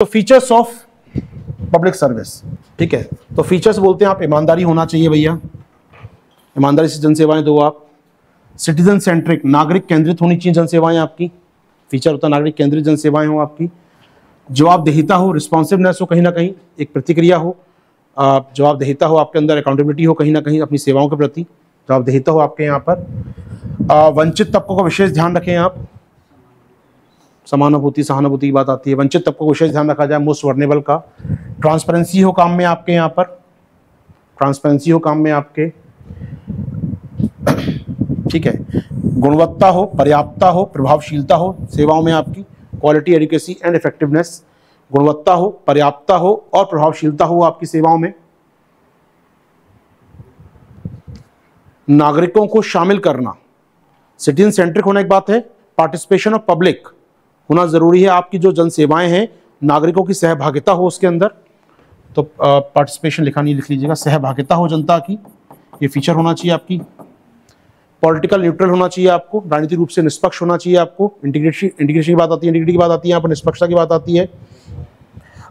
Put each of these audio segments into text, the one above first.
तो features of public service ठीक है? तो फीचर्स बोलते हैं आप, ईमानदारी होना चाहिए भैया। ईमानदारी से जनसेवाएँ दो आप। सिटीजन सेंट्रिक नागरिक केंद्रित होनी चाहिए जनसेवाएँ आपकी। फीचर होता है, नागरिक केंद्रित जनसेवाएँ हो आपकी। जवाबदेहिता हो रिस्पॉन्सिवनेस हो कहीं ना कहीं, एक प्रतिक्रिया हो। जवाबदेहिता हो, आपके अंदर अकाउंटेबिलिटी हो कहीं ना कहीं, अपनी सेवाओं के प्रति। जवाबदेहिता हो आपके यहाँ पर। वंचित तबकों का विशेष ध्यान रखें आप। समानुभूति, सहानुभूति की बात आती है। वंचित तबकों को विशेष ध्यान रखा जाए, मोस्ट वर्नेबल का। ट्रांसपेरेंसी हो काम में आपके यहाँ पर। ट्रांसपेरेंसी हो काम में आपके। ठीक है। गुणवत्ता हो, पर्याप्तता हो, प्रभावशीलता हो, सेवाओं में आपकी क्वालिटी एडुकेसी एंड इफेक्टिवनेस गुणवत्ता हो, पर्याप्तता हो और प्रभावशीलता हो आपकी सेवाओं में। नागरिकों को शामिल करना। सिटीजन सेंट्रिक होने की बात है। पार्टिसिपेशन ऑफ़ पब्लिक होना ज़रूरी है आपकी जो जन सेवाएँ हैं, नागरिकों की सहभागिता हो उसके अंदर। तो पार्टिसिपेशन लिखा नहीं लिख लीजिएगा, सहभागिता हो जनता की, ये फीचर होना चाहिए आपकी। पॉलिटिकल न्यूट्रल होना चाहिए आपको, राजनीतिक रूप से निष्पक्ष होना चाहिए आपको। इंटीग्रेशन इंटीग्रेशन की बात आती है इंटीग्रिटी की बात आती है, यहाँ पर निष्पक्षता की बात आती है।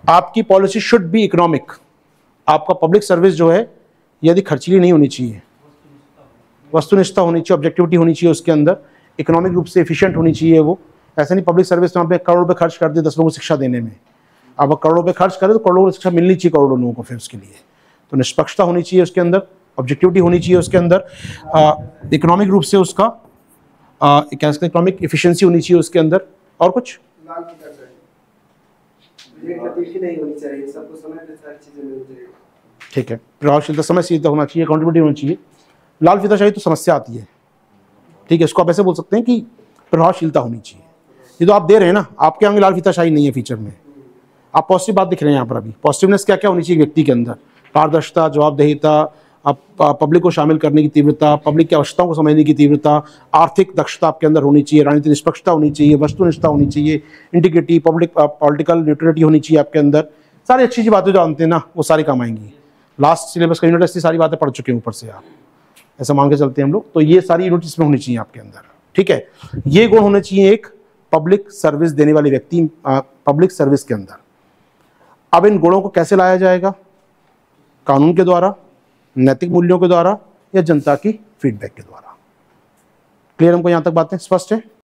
आपकी पॉलिसी शुड बी इकोनॉमिक आपका पब्लिक सर्विस जो है यदि खर्चीली नहीं होनी चाहिए। वस्तुनिष्ठता होनी चाहिए ऑब्जेक्टिविटी होनी चाहिए उसके अंदर। इकोनॉमिक रूप से एफिशिएंट होनी चाहिए वो। ऐसा नहीं पब्लिक सर्विस में आपने करोड़ रुपये खर्च कर दिए दस लोगों को शिक्षा देने में। अब करोड़ों रुपये खर्च करें तो करोड़ों को शिक्षा मिलनी चाहिए करोड़ों लोगों को फिर उसके लिए। तो निष्पक्षता होनी चाहिए उसके अंदर ऑब्जेक्टिविटी होनी चाहिए उसके अंदर इकोनॉमिक रूप से उसका क्या इकोनॉमिक इफिशियंसी होनी चाहिए उसके अंदर और कुछ? ठीक है प्रभावशीलता समय सीधता होना चाहिए अकाउंटेबिलिटी होनी चाहिए। लाल फीता चाहिए तो समस्या आती है। ठीक है इसको आप ऐसे बोल सकते हैं कि प्रभावशीलता होनी चाहिए। ये तो आप दे रहे हैं ना, आपके आगे लाल फीताशाही नहीं है फीचर में। आप पॉजिटिव बात दिख रहे हैं यहाँ पर अभी। पॉजिटिवनेस क्या क्या होनी चाहिए व्यक्ति के अंदर? पारदर्शिता, जवाबदेहिता, आप पब्लिक को शामिल करने की तीव्रता पब्लिक की आवश्यकताओं को समझने की तीव्रता, आर्थिक दक्षता आपके अंदर होनी चाहिए राजनीतिक निष्पक्षता होनी चाहिए, वस्तुनिष्ठता होनी चाहिए इंटीग्रिटी पब्लिक पॉलिटिकल न्यूट्रलिटी होनी चाहिए आपके अंदर। सारी अच्छी अच्छी बातें जो जानते हैं ना, वो सारी काम आएँगी। लास्ट सिलेबस का यूनिट सारी बातें पढ़ चुके हैं ऊपर से आप। ऐसा मान के चलते हैं हम लोग। तो ये सारी यूनिट इसमें होनी चाहिए आपके अंदर। ठीक है? ये गुण होने चाहिए एक पब्लिक सर्विस देने वाले व्यक्ति पब्लिक सर्विस के अंदर। अब इन गुणों को कैसे लाया जाएगा? कानून के द्वारा, नैतिक मूल्यों के द्वारा या जनता की फीडबैक के द्वारा? क्लियर हमको यहाँ तक बातें स्पष्ट है?